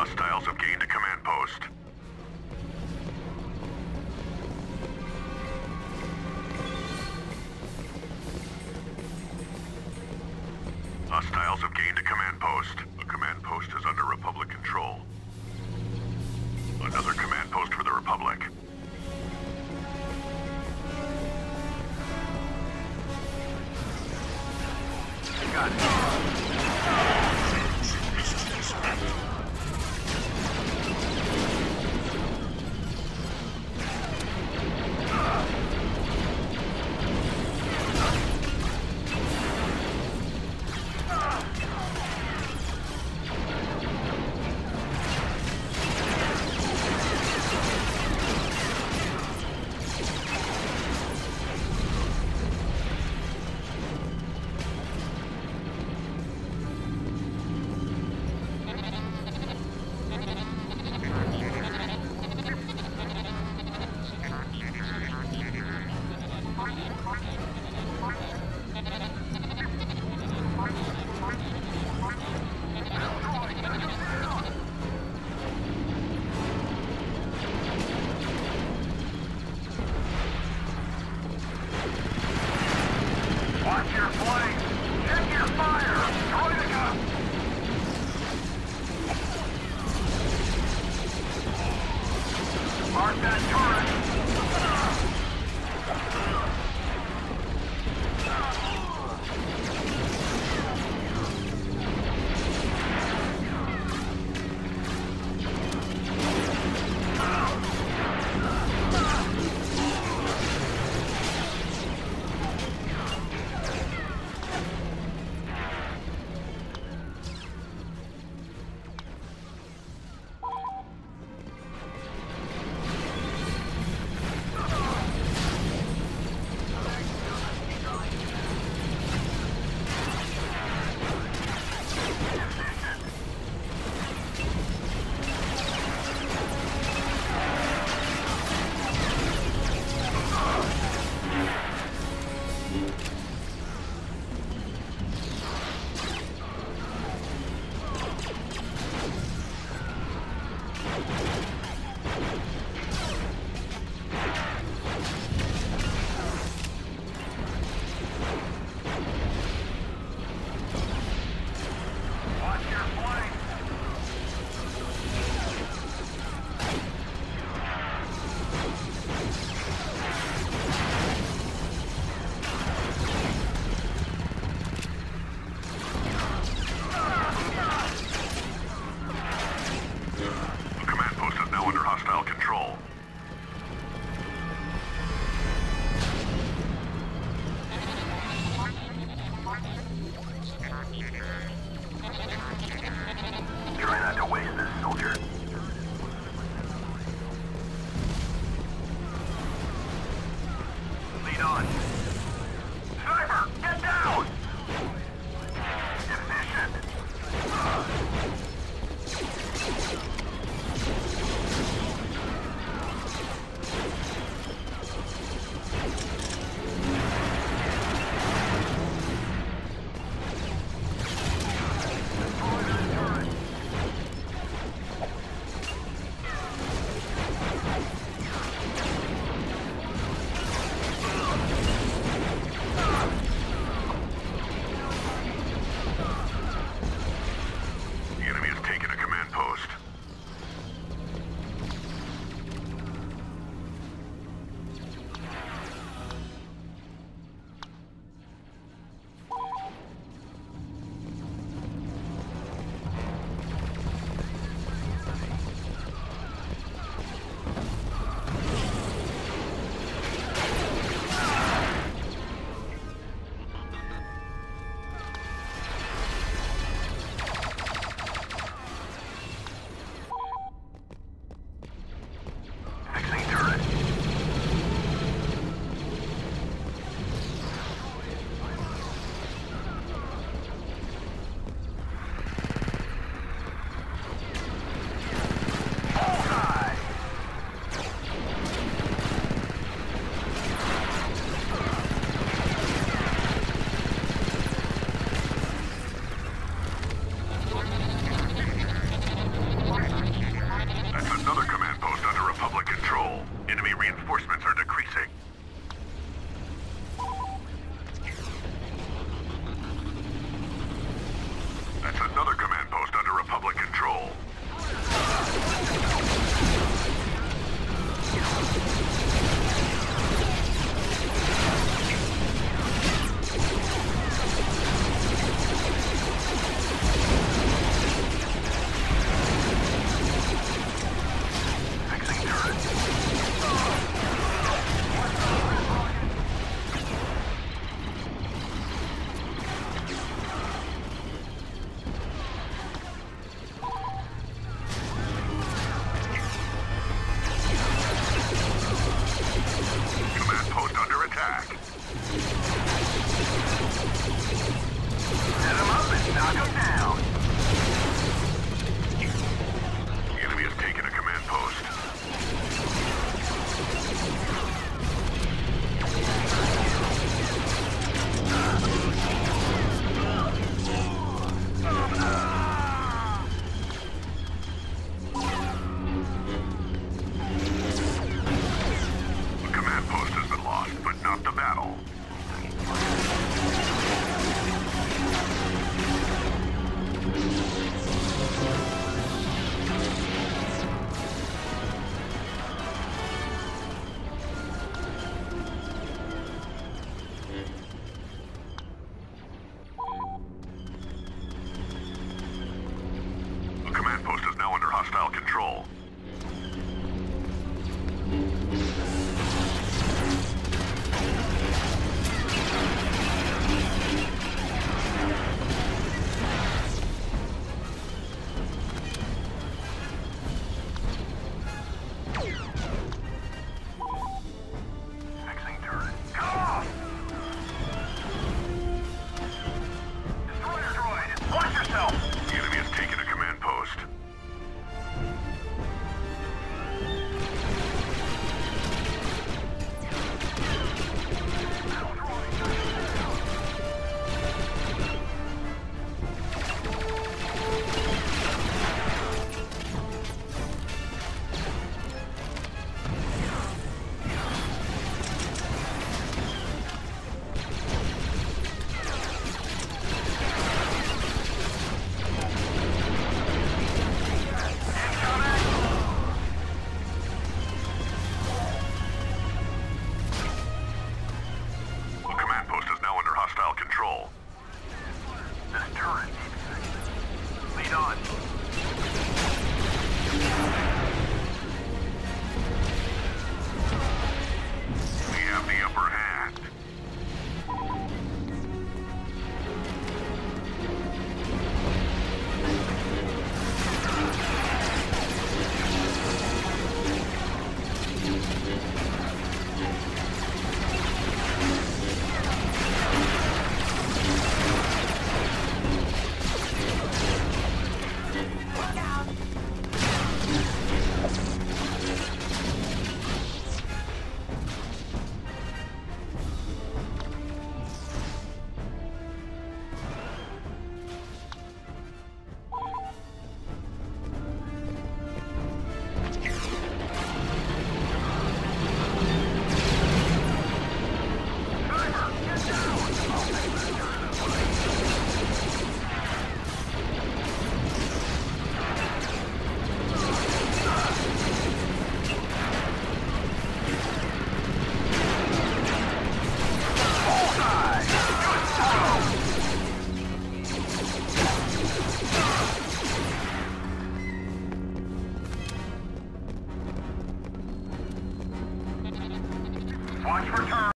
Hostiles have gained a command post.